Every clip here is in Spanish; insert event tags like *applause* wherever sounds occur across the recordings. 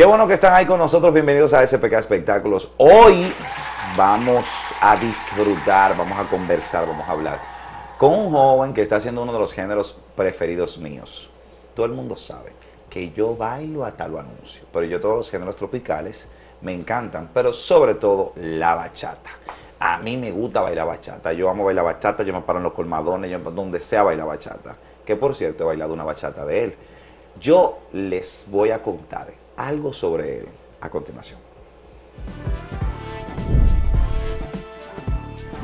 Qué bueno que están ahí con nosotros. Bienvenidos a SPK Espectáculos. Hoy vamos a disfrutar, vamos a conversar, vamos a hablar con un joven que está haciendo uno de los géneros preferidos míos. Todo el mundo sabe que yo bailo hasta lo anuncio, pero yo todos los géneros tropicales me encantan, pero sobre todo la bachata. A mí me gusta bailar bachata. Yo amo bailar bachata, yo me paro en los colmadones, yo donde sea bailar bachata. Que por cierto he bailado una bachata de él. Yo les voy a contar algo sobre él a continuación.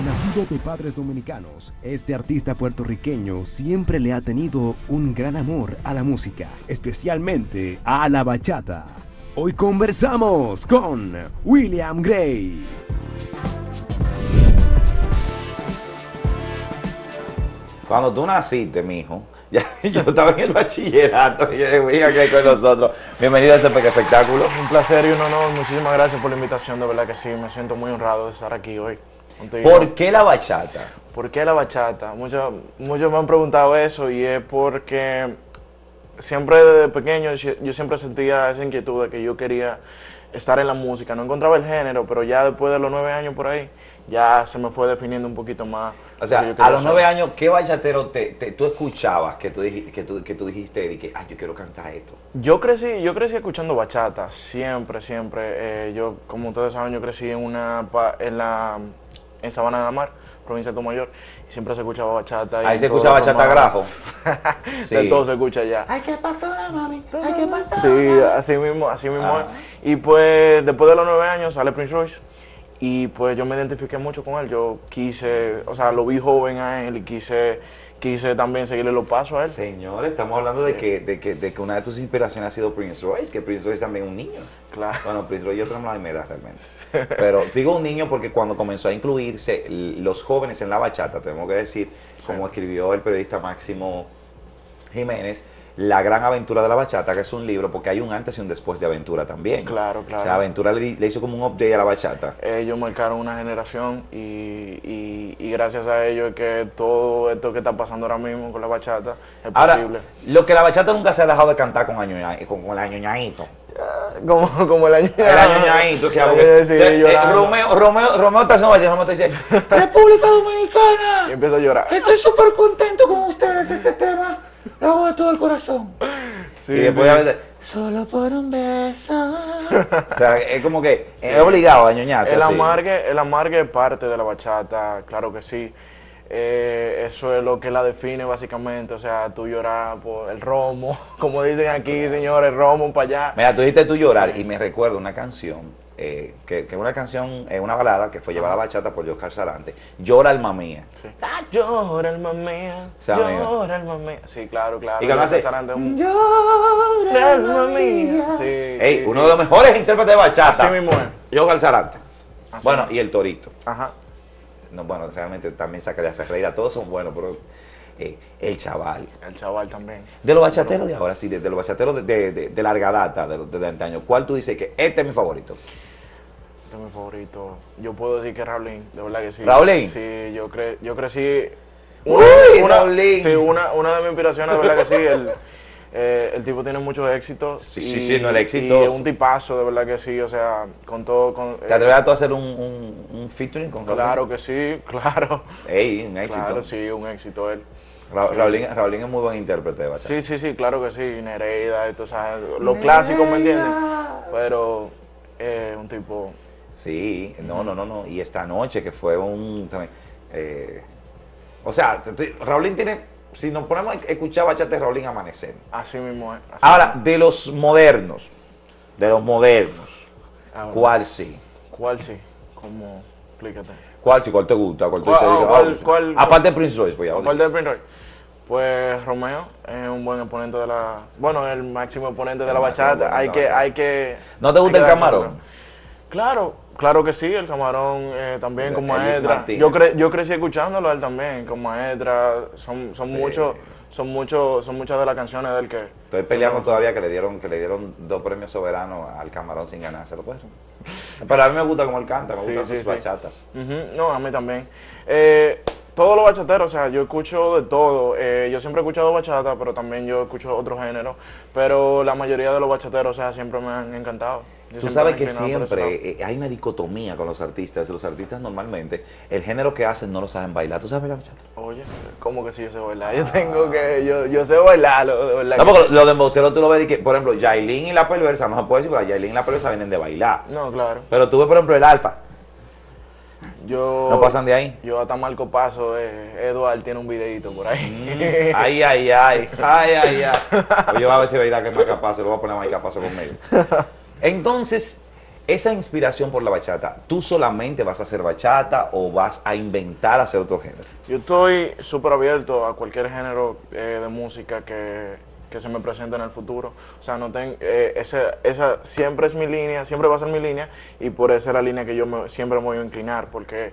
Nacido de padres dominicanos, este artista puertorriqueño siempre le ha tenido un gran amor a la música, especialmente a la bachata. Hoy conversamos con William Gray. Cuando tú naciste, mijo, ya, *laughs* yo estaba en el bachillerato y yo dije, aquí con nosotros. Bienvenido a ese espectáculo. Un placer y un honor. Muchísimas gracias por la invitación. De verdad que sí, me siento muy honrado de estar aquí hoy. contigo. ¿Por qué la bachata? ¿Por qué la bachata? Muchos, muchos me han preguntado eso y es porque siempre desde pequeño yo siempre sentía esa inquietud de que yo quería estar en la música. No encontraba el género, pero ya después de los nueve años por ahí, ya se me fue definiendo un poquito más. O sea, a los nueve años, ¿qué bachatero te, te- tú escuchabas que tú, que tú, que tú dijiste y que, ay, yo quiero cantar esto? Yo crecí, yo crecí escuchando bachata, siempre, siempre. Eh, yo, como ustedes saben, yo crecí en una pa- en la en Sabana de la Mar, provincia de Tomayor, y siempre se escuchaba bachata. y Ahí se todo escucha lo bachata tomado. grajo. *laughs* De Sí. todo se escucha allá. Ay, ¿qué pasó, mami? Ay, ¿qué pasó? Sí, así mismo, así mismo. Ah. es. Y pues después de los nueve años sale Prince Royce y pues yo me identifiqué mucho con él. Yo quise, o sea, lo vi joven a él y quise, quise también seguirle los pasos a él. Señores, estamos hablando de, que, de, que, de que una de tus inspiraciones ha sido Prince Royce, que Prince Royce también es un niño. Claro. Bueno, Prince Royce yo otra me da realmente. Pero digo un niño porque cuando comenzó a incluirse los jóvenes en la bachata, tenemos que decir, como escribió el periodista Máximo Jiménez, La gran aventura de la bachata, que es un libro, porque hay un antes y un después de Aventura también. Claro, claro. O sea, Aventura le, hizo como un update a la bachata. Ellos marcaron una generación y, y- y gracias a ellos es que todo esto que está pasando ahora mismo con la bachata es Ahora, posible. lo que la bachata nunca se ha dejado de cantar con, añoña- con, con el añoñadito. Como, como el año El añoñadito, o sea, porque, eh. Romeo, Romeo, Romeo está haciendo bachata, Romeo te dice, República Dominicana. Y empieza a llorar. Estoy súper contento con ustedes, este tema. Lo hago de todo el corazón. Sí, y después sí. a veces, solo por un beso. *laughs* o sea, es como que es obligado a ñoñarse. El amargue, el amargue es parte de la bachata, claro que sí. Eh, eso es lo que la define básicamente, o sea, tú llorar por el romo, *laughs* como dicen aquí, señores, romo para allá. Mira, tú dijiste tú llorar y me recuerdo una canción, eh, que, una canción, eh, una balada que fue llevada a bachata por Oscar Sarante. Llora alma mía. Sí. Ah, llora alma mía, Sí, llora alma mía. Sí, claro, claro. Y Sarante es un- Llora alma mía. Sí, Ey, sí, uno sí. de los mejores intérpretes de bachata. Así mismo es. Oscar Sarante. Así Bueno, mismo. y el Torito. Ajá. No, bueno, realmente también Zacarías Ferreira, todos son buenos, pero eh, el chaval. El chaval también. De los bachateros de ahora, sí, de, de los bachateros de, de- larga data, de, de, antaño, ¿cuál tú dices que este es mi favorito? Este es mi favorito. Yo puedo decir que Raulín, de verdad que sí. ¿Raulín? Sí, yo, cre yo crecí. Uy, una, Raulín. Sí, una, una de mis inspiraciones, de verdad que sí. El, eh, el tipo tiene muchos éxitos. Sí, sí, sí, no, el éxito- Y es un tipazo, de verdad que sí. O sea, con todo. Con, ¿Te atreves a tú a hacer un, un, un featuring con? Claro que sí, *laughs* claro. Ey, un éxito. Claro, sí, un éxito él. Ra- Sí. Raulín, Raulín es muy buen intérprete de bachata. Sí, sí, sí, claro que sí. Nereida, esto, o sea, los clásicos, ¿me entiendes? Pero eh, un tipo. Sí, no, no, no, no. Y esta noche que fue un... también, eh, o sea, Raulín tiene... Si nos ponemos a escuchar bachata, Raulín amanecer. Así mismo es. así Ahora, de los modernos, de los modernos. ¿cuál sí? ¿Cuál sí? ¿Cómo? Explícate. ¿Cuál sí? ¿Cuál te gusta? ¿Cuál ¿Cuál- dices, ah, cuál- ah, cuál- Aparte de Prince Royce, pues ya lo ¿Cuál del dije. Prince Royce? Pues Romeo es un buen exponente de la... Bueno, el máximo exponente de la bachata. Hay de que, hay que... ¿No te gusta el camarón? Claro, claro que sí, el camarón eh, también con maestra. Yo, cre- yo crecí escuchándolo a él también, con maestra. Son, son Sí. muchos, son muchos, son muchas de las canciones de él que... Estoy peleando todavía que le dieron que le dieron dos premios soberanos al camarón sin ganárselo, pues. Pero a mí me gusta cómo él canta, me Sí, gustan sí, sus sí. bachatas. Ujú, No, a mí también. Eh, todos los bachateros, o sea, yo escucho de todo. Eh, yo siempre he escuchado bachata, pero también yo escucho otros géneros. Pero la mayoría de los bachateros, o sea, siempre me han encantado. Yo Tú sabes que siempre eh, hay una dicotomía con los artistas. Los artistas normalmente, el género que hacen no lo saben bailar. ¿Tú sabes bailar bachata? Oye, ¿cómo que sí yo sé bailar? Yo tengo que, yo, yo sé bailarlo, de verdad. No, que- porque lo de embocero tú lo ves, que, por ejemplo, Yailin y la perversa, no se puede decir, pero Yailin y la perversa vienen de bailar. No, claro. Pero tú ves, por ejemplo, el alfa, Yo, no pasan de ahí. Yo hasta Marco Paso, eh, Eduard tiene un videito por ahí. Mm, Ay, ay, ay, ay, ay, ay. Yo voy a ver si verdad que es Maica Paso, lo voy a poner a Maica Paso conmigo. Entonces, esa inspiración por la bachata, ¿tú solamente vas a hacer bachata o vas a inventar hacer otro género? Yo estoy súper abierto a cualquier género eh, de música que, que se me presente en el futuro. O sea, no ten, eh, esa, esa siempre es mi línea, siempre va a ser mi línea y por esa es la línea que yo me- siempre me voy a inclinar porque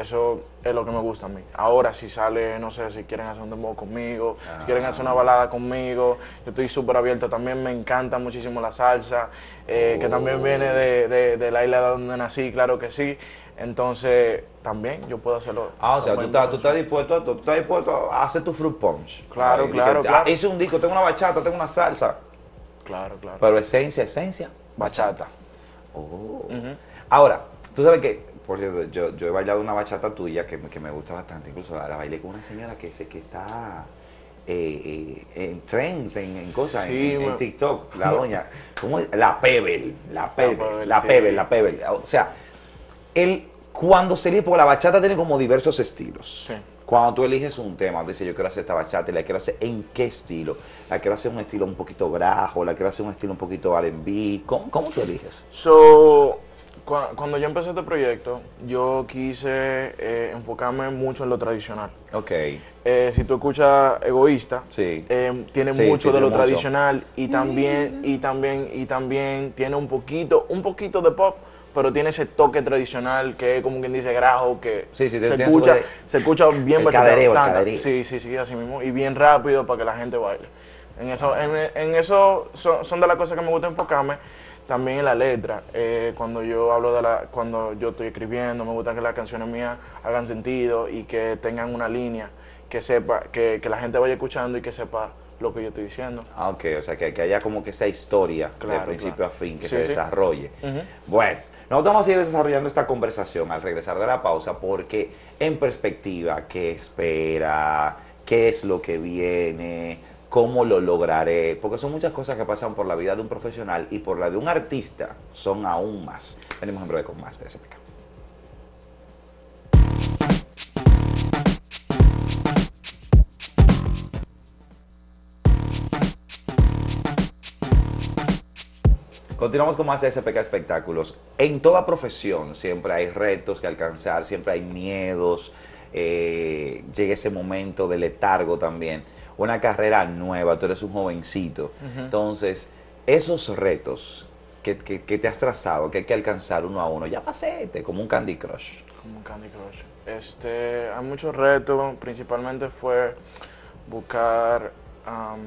eso es lo que me gusta a mí. Ahora si sale, no sé, si quieren hacer un dembow conmigo, si quieren hacer una balada conmigo, yo estoy súper abierto. También me encanta muchísimo la salsa, eh, que también viene de, de- de la isla donde nací, claro que sí. Entonces, también yo puedo hacerlo. Ah, o sea, tú estás, tú estás dispuesto, a, tú estás dispuesto a hacer tu fruit punch. Claro, Ay, claro, que, claro. ah, hice un disco, tengo una bachata, tengo una salsa, Claro, claro. pero esencia, esencia, Bachata. Oh. Ahora, tú sabes que, por cierto, yo, yo he bailado una bachata tuya que, me- que me gusta bastante, incluso la, la bailé con una señora que, se, que está eh, eh, en trends, en, en cosas, Sí, en, TikTok, la doña, ¿cómo es? La Pebble, la Pebble, la sí. Pebble, la Pebble. O sea, el, cuando sería, porque la bachata tiene como diversos estilos. Sí. Cuando tú eliges un tema, dices, yo quiero hacer esta bachata y la quiero hacer en qué estilo. La quiero hacer un estilo un poquito grajo, la quiero hacer un estilo un poquito R&B. ¿Cómo, ¿Cómo tú eliges? So, cuando yo empecé este proyecto, yo quise eh, enfocarme mucho en lo tradicional. Ok. Eh, si tú escuchas Egoísta, Sí. eh, tiene Sí, mucho sí, de lo mucho. tradicional y también, y también, y también tiene un poquito, un poquito de pop, pero tiene ese toque tradicional que es como quien dice grajo, que Sí, sí, se, escucha, de- se escucha bien cadereo. Sí, sí, sí, así mismo. Y bien rápido para que la gente baile. En eso, en, en eso son, son de las cosas que me gusta enfocarme. También en la letra. Eh, cuando yo hablo de la, cuando yo estoy escribiendo, me gusta que las canciones mías hagan sentido y que tengan una línea, que sepa, que, que la gente vaya escuchando y que sepa lo que yo estoy diciendo. Ah, ok, o sea, que, que haya como que esa historia de principio claro. a fin, que Sí, se sí. desarrolle. Bueno, nosotros vamos a ir desarrollando esta conversación al regresar de la pausa, porque en perspectiva, ¿qué espera? ¿Qué es lo que viene? ¿Cómo lo lograré? Porque son muchas cosas que pasan por la vida de un profesional y por la de un artista son aún más. Venimos en breve con más de SPK. Continuamos con más de SPK Espectáculos. En toda profesión siempre hay retos que alcanzar, siempre hay miedos, eh, llega ese momento de letargo también. Una carrera nueva, tú eres un jovencito. Entonces, esos retos que, que- que te has trazado, que hay que alcanzar uno a uno, ya pasé, este, como un Candy Crush. Como un Candy Crush. Este, hay muchos retos, principalmente fue buscar, am,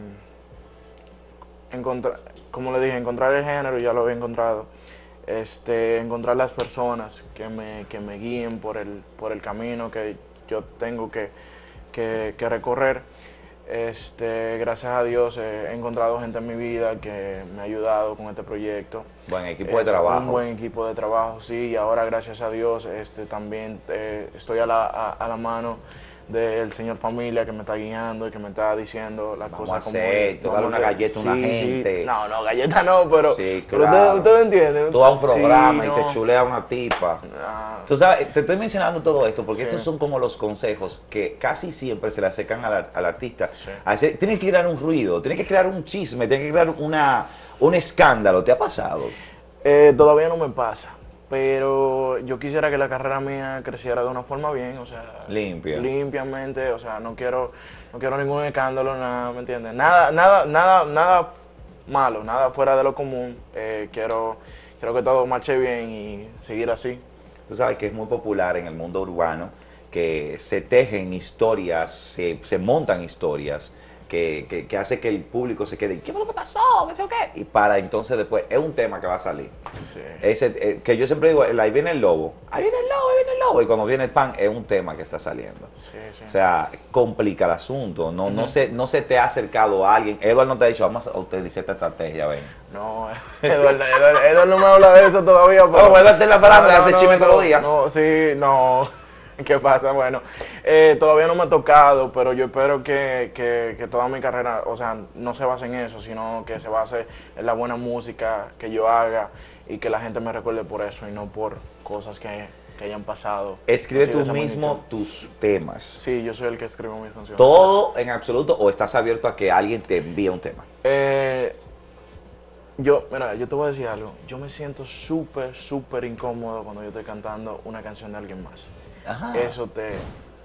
encontrar, como le dije, encontrar el género, ya lo había encontrado. Este, encontrar las personas que me, que me guíen por el, por el camino que yo tengo que, que- que recorrer. Este, gracias a Dios he encontrado gente en mi vida que me ha ayudado con este proyecto. Buen equipo de trabajo. Un buen equipo de trabajo, sí, y ahora gracias a Dios este, también eh, estoy a la, a, a la mano del señor familia que me está guiando y que me está diciendo las Vamos cosas como hacer esto, darle una hacer- galleta a una sí, sí. gente. No, no, galleta no, pero, Sí, pero claro. ustedes ustedes entienden. Tú vas a un programa y te no. chulea una tipa. Ah, Tú sabes, te estoy mencionando todo esto porque estos son como los consejos que casi siempre se le acercan al, al artista. Sí. A decir, tiene que crear un ruido, tiene que crear un chisme, tiene que crear una, un escándalo. ¿Te ha pasado? Eh, todavía no me pasa, pero yo quisiera que la carrera mía creciera de una forma bien, o sea, Limpia. limpiamente, o sea, no quiero, no quiero ningún escándalo, nada, ¿me entiendes? Nada, nada, nada, nada malo, nada fuera de lo común. Eh, quiero, quiero que todo marche bien y seguir así. Tú sabes que es muy popular en el mundo urbano que se tejen historias, se, se montan historias que, que- que hace que el público se quede, ¿qué fue lo que pasó? ¿Qué sé yo qué? Y para entonces después, es un tema que va a salir. Sí. Ese, eh, que yo siempre digo, el ahí viene el lobo, ahí viene el lobo, ahí viene el lobo. Y cuando viene el pan, es un tema que está saliendo. Sí, sí. O sea, complica el asunto. No, no, se, no se te ha acercado a alguien. Edward no te ha dicho, vamos a utilizar esta estrategia, ven. No, *laughs* Eduardo, Eduardo, Eduardo no me habla de eso todavía. Pero... Oh, voy a darte la palabra, hace chisme todos los días. No, sí, no. *laughs* ¿Qué pasa? Bueno, eh, todavía no me ha tocado, pero yo espero que, que, que toda mi carrera, o sea, no se base en eso, sino que se base en la buena música que yo haga y que la gente me recuerde por eso y no por cosas que, que hayan pasado. Escribe tú mismo magnitud. tus temas. Sí, yo soy el que escribo mis canciones. ¿Todo en absoluto o estás abierto a que alguien te envíe un tema? Eh, yo, mira, yo te voy a decir algo. Yo me siento súper, súper incómodo cuando yo estoy cantando una canción de alguien más. Ajá. Eso te,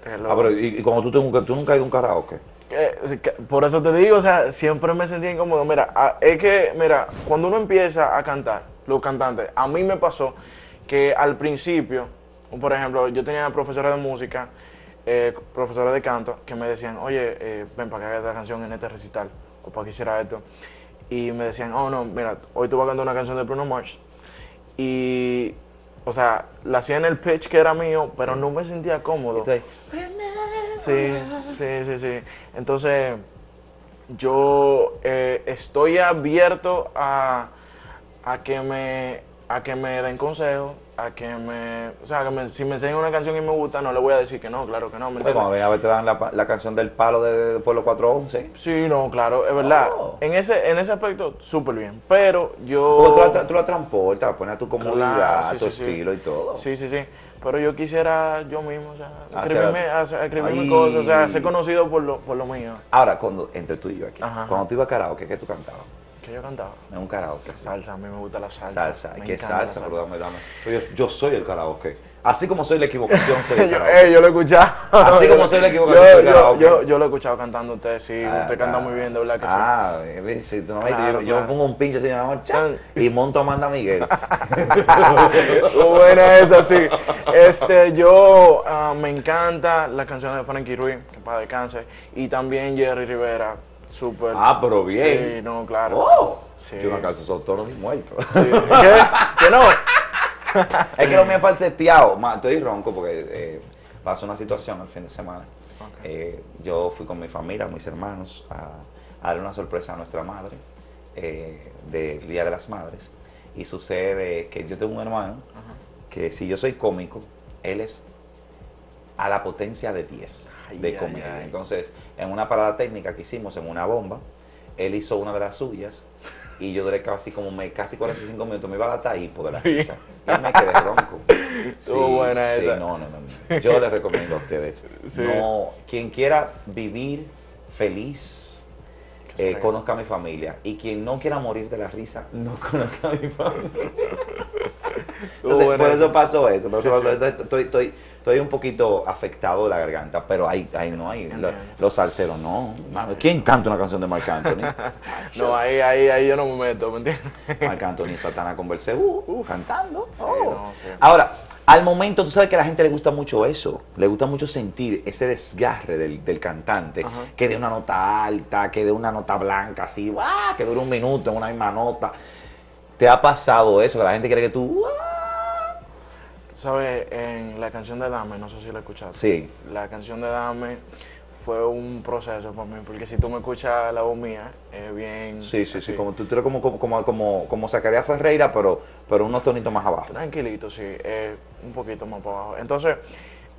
te lo... Ah, pero ¿y, y cuando tú, te- tú nunca has ido a un karaoke? Eh, por eso te digo, o sea, siempre me sentí incómodo. Mira, es que, mira, cuando uno empieza a cantar, los cantantes, a mí me pasó que al principio, por ejemplo, yo tenía profesores de música, eh, profesores de canto, que me decían, oye, eh, ven para que hagas esta canción en este recital, o para que hiciera esto. Y me decían, oh no, mira, hoy tú vas a cantar una canción de Bruno Mars. Y, o sea, la hacía en el pitch que era mío, pero no me sentía cómodo. Sí, sí, sí, sí. Entonces, yo eh, estoy abierto a, a que me a que me den consejos, a que me, o sea, que me- si me enseñan una canción y me gusta, no le voy a decir que no, claro que no, ¿me entiendes? ven a ver te dan la, la canción del palo de, de Pueblo 411. Sí, no, claro, es verdad. Oh. En ese en ese aspecto, súper bien. Pero yo... Tú la, tú la transportas, la pones a tu comodidad, Claro, a sí, tu sí, sí. estilo y todo. Sí, sí, sí. Pero yo quisiera yo mismo, o sea, escribirme, hacer- escribirme cosas, o sea, ser conocido por lo, por lo mío. Ahora, cuando, entre tú y yo aquí, Ajá. cuando tú ibas a karaoke, ¿qué tú cantabas? Que yo cantaba. En un karaoke. Salsa, a mí me gusta la salsa. Salsa. Me ¿Qué salsa? Pero dame, dame. Yo, yo soy el karaoke. Así como soy la equivocación, soy el *laughs* yo, karaoke. eh, yo lo he escuchado. Así como soy la *laughs* equivocación, Yo, soy el karaoke. yo, yo lo he escuchado cantando usted, sí. Ah, usted canta ah, muy bien, de verdad que Ah, eh, si tú no me Claro, yo, claro. pongo un pinche así, cha, y monto a Amanda Miguel. sí. *laughs* Buena esa, sí. Este, yo ah, me encanta las canciones de Frankie Ruiz, que para descanse. Y también Jerry Rivera, súper. ah, pero bien. Sí, no, claro. Oh, Sí. Yo no calzo esos toros ni muertos. Sí. ¿Qué? ¿Que no? *laughs* es que lo mío es falseteado. Estoy ronco porque eh, pasó una situación el fin de semana. Eh, yo fui con mi familia, mis hermanos, a, a darle una sorpresa a nuestra madre eh, del Día de las Madres. Y sucede que yo tengo un hermano que si yo soy cómico, él es a la potencia de 10 De ay, ay. Entonces, en una parada técnica que hicimos en una bomba, él hizo una de las suyas y yo duré casi como me, casi 45 minutos, me iba a dar hipo de la risa. Y me quedé ronco. *laughs* Estuvo buena sí, esa. no, no, no. Yo les recomiendo a ustedes. Sí. No, quien quiera vivir feliz, eh, conozca a mi familia. Y quien no quiera morir de la risa, no *laughs* conozca a mi familia. *laughs* Entonces, por eso pasó eso. por eso pasó- entonces, Estoy, estoy, estoy un poquito afectado de la garganta, pero ahí, ahí no hay. Entiendo. Los salseros no. ¿Quién canta una canción de Marc Anthony? *laughs* No, ahí, ahí, ahí yo no me meto, ¿me entiendes? Marc Anthony Satana con Belcebú, cantando. Oh. no, sí. Ahora, al momento, tú sabes que a la gente le gusta mucho eso. Le gusta mucho sentir ese desgarre del, del cantante. Ajá. Que de una nota alta, que de una nota blanca, así, ¡guau! que dure un minuto en una misma nota. ¿Te ha pasado eso? Que la gente quiere que tú. ¿Sabes? En la canción de Dame, no sé si la escuchaste. Sí. La canción de Dame fue un proceso para mí, porque si tú me escuchas la voz mía, es bien... Sí, sí, sí. Como tú eres como, como, como, como, Zacarías Ferreira, pero, pero unos tonitos más abajo. Tranquilito, sí, eh, un poquito más para abajo. Entonces,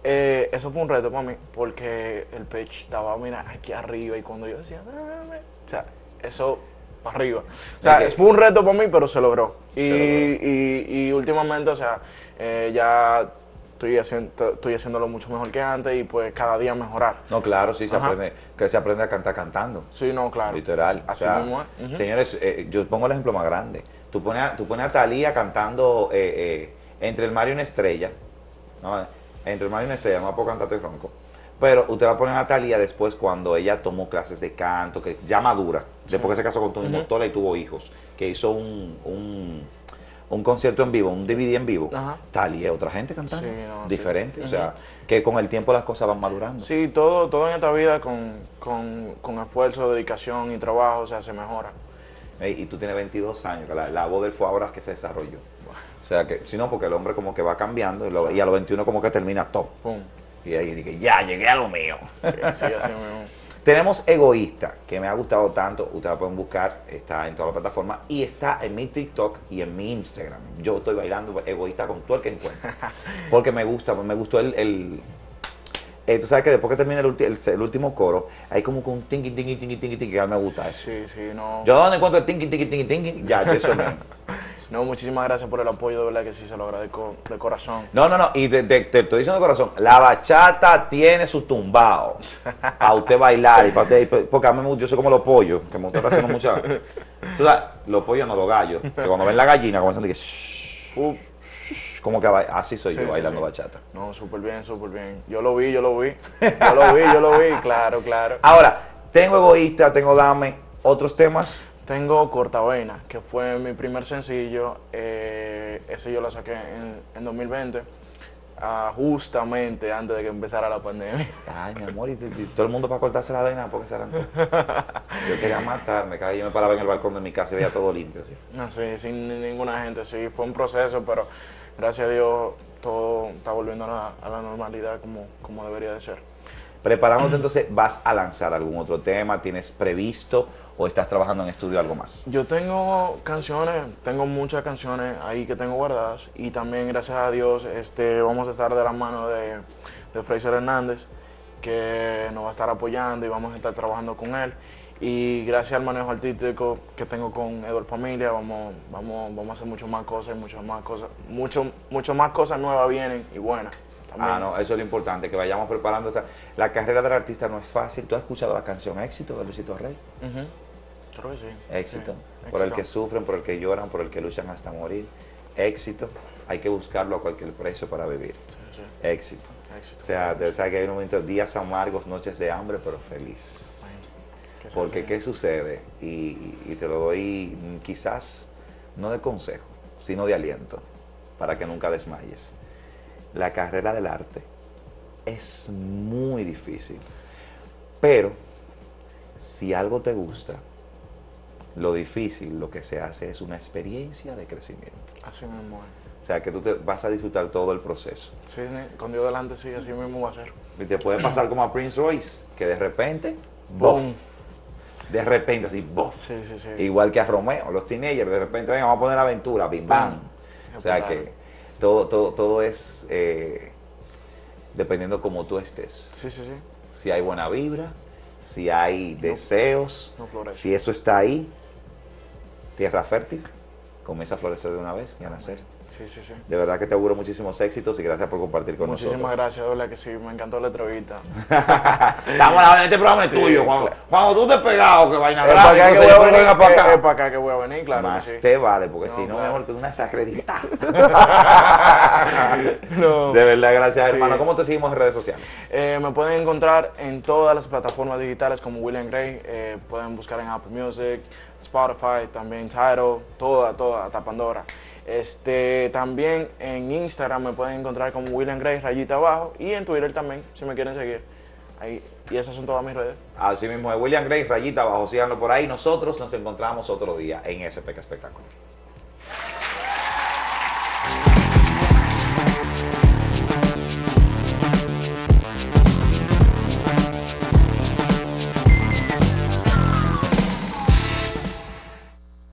eh, eso fue un reto para mí, porque el pitch estaba, mira, aquí arriba, y cuando yo decía, "Dame", o sea, eso para arriba. O sea, fue un reto para mí, pero se logró. Y, Se logró. y, y últimamente, o sea, eh, ya estoy, haciendo, estoy haciéndolo mucho mejor que antes y pues cada día mejorar. No, claro, sí, se Ajá. aprende, que se aprende a cantar cantando. Sí, no, claro. Literal. Así O sea, mismo es. Señores, eh, yo pongo el ejemplo más grande. Tú pones a, tú pones a Talía cantando eh, eh, entre el mar y una estrella. ¿no? Entre el mar y una estrella, no puedo cantar ronco. Pero usted va a poner a Talía después cuando ella tomó clases de canto, que ya madura, después que se casó con Tony Ujú. Motola y tuvo hijos, que hizo un, un, un concierto en vivo, un DVD en vivo, Ajá. tal y es otra gente cantando, Sí, no, sí. diferente, o sea, que con el tiempo las cosas van madurando. Sí, todo, todo en esta vida con, con, con esfuerzo, dedicación y trabajo, o sea, se mejora. Ey, y tú tienes 22 años, la, la voz del fue ahora que se desarrolló. O sea, que si no, porque el hombre como que va cambiando y, lo- y a los 21 como que termina top. Pum. Y ahí dije, ya, llegué a lo mío. Sí, así mismo. Tenemos Egoísta, que me ha gustado tanto. Ustedes la pueden buscar, está en todas las plataformas y está en mi TikTok y en mi Instagram. Yo estoy bailando Egoísta con todo el que encuentro. *laughs* Porque me gusta, me gustó el. el eh, tú sabes que después que termina el, ulti- el, el último coro, hay como que un tingui, tingui, tingui, tingui, tingui, que a mí me gusta eso. Sí, sí, no. Yo donde encuentro el tingui, tingui, tingui, tingui, ya, eso es mío. No, muchísimas gracias por el apoyo, de verdad que sí, se lo agradezco de corazón. No, no, no, y te, te- te estoy diciendo de corazón, la bachata tiene su tumbao para usted bailar y para usted, porque a mí yo soy como los pollos, que me gusta haciendo mucha, sabes, los pollos no los gallos, que cuando ven la gallina comienzan a decir, "Shh, Uh, shh", como que así soy Sí, yo sí, bailando sí. bachata. no, súper bien, súper bien. Yo lo vi, yo lo vi. Yo lo vi, yo lo vi, claro, claro. Ahora, tengo egoísta, tengo dame, otros temas, Tengo Cortavena, que fue mi primer sencillo. eh, ese yo lo saqué en, en 2020, ah, justamente antes de que empezara la pandemia. ay mi amor, y, todo el mundo para cortarse la vena, porque se todo. Yo quería matarme, cada día yo me paraba en el balcón de mi casa y veía todo limpio. ¿sí? Así, sin ni- ninguna gente, sí, fue un proceso, pero gracias a Dios todo está volviendo a la, a la normalidad como, como debería de ser. Preparándote entonces, ¿vas a lanzar algún otro tema? ¿Tienes previsto o estás trabajando en estudio algo más? Yo tengo canciones, tengo muchas canciones ahí que tengo guardadas y también gracias a Dios este, vamos a estar de la mano de, Fraser Hernández que nos va a estar apoyando y vamos a estar trabajando con él y gracias al manejo artístico que tengo con Edward Familia vamos, vamos, vamos a hacer mucho más cosas y muchas más cosas, mucho, mucho más cosas nuevas vienen y buenas. También. Ah, no, eso es lo importante, que vayamos preparando. esta- La carrera del artista no es fácil. ¿Tú has escuchado la canción Éxito de Luisito Rey? Ujú. Creo que sí. Éxito. Sí, Por el que sufren, por el que lloran, por el que luchan hasta morir. Éxito. Hay que buscarlo a cualquier precio para vivir. Sí, sí, Éxito. éxito. O sea, te sabes que hay momentos, días amargos, noches de hambre, pero feliz. Porque. ¿qué sucede? Y, y te lo doy mm, quizás no de consejo, sino de aliento, para que nunca desmayes. La carrera del arte es muy difícil, pero si algo te gusta, lo difícil, lo que se hace es una experiencia de crecimiento. Así mismo es. O sea, que tú te vas a disfrutar todo el proceso. Sí, con Dios delante, sí, así mismo va a ser. Y te puede pasar como a Prince Royce, que de repente. Boom. De repente, así, ¡bof! Sí, sí, sí. Igual que a Romeo, los teenagers, de repente, venga, vamos a poner aventura, bim bam. O sea que todo, todo, todo es eh, dependiendo cómo tú estés. Sí, sí, sí. Si hay buena vibra, si hay deseos, no si eso está ahí, tierra fértil, comienza a florecer de una vez y a nacer. Sí, sí, sí. De verdad que te auguro muchísimos éxitos y gracias por compartir con Muchísimas nosotros. gracias, de verdad que sí, me encantó la entrevista. *laughs* Estamos hablando, este programa es tuyo. Cuando, cuando tú te pegas, que vaina para grande, acá que entonces voy a venir, para acá. es para acá que voy a venir, claro Más que sí. te vale, porque No, si no, claro. mejor tú una desacreditada. *laughs* No. De verdad, gracias, Sí. hermano. ¿Cómo te seguimos en redes sociales? Eh, me pueden encontrar en todas las plataformas digitales como William Gray. eh, pueden buscar en Apple Music, Spotify, también Tidal, toda, toda, hasta Pandora. Este, también en Instagram me pueden encontrar como William Gray, rayita abajo. Y en Twitter también, si me quieren seguir. Ahí, y esas son todas mis redes. Así mismo William Gray, rayita abajo. Síganlo por ahí. Nosotros nos encontramos otro día en SPK Espectáculo.